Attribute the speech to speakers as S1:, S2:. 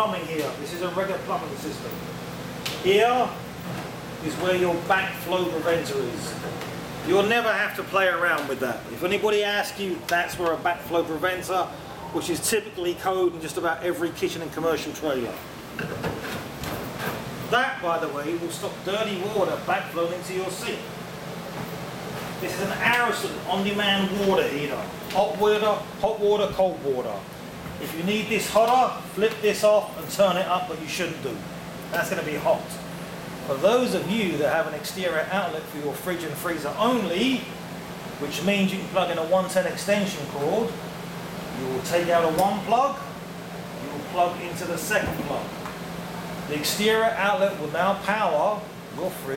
S1: plumbing here. This is a regular plumbing system. Here is where your backflow preventer is. You'll never have to play around with that. If anybody asks you, that's where a backflow preventer, which is typically code in just about every kitchen and commercial trailer. That, by the way, will stop dirty water backflowing into your sink. This is an Ariston on-demand water heater. Hot water, hot water, cold water. If you need this hotter, flip this off and turn it up, but you shouldn't do. That's going to be hot. For those of you that have an exterior outlet for your fridge and freezer only, which means you can plug in a 110 extension cord, you will take out a one plug, you will plug into the second plug. The exterior outlet will now power your fridge.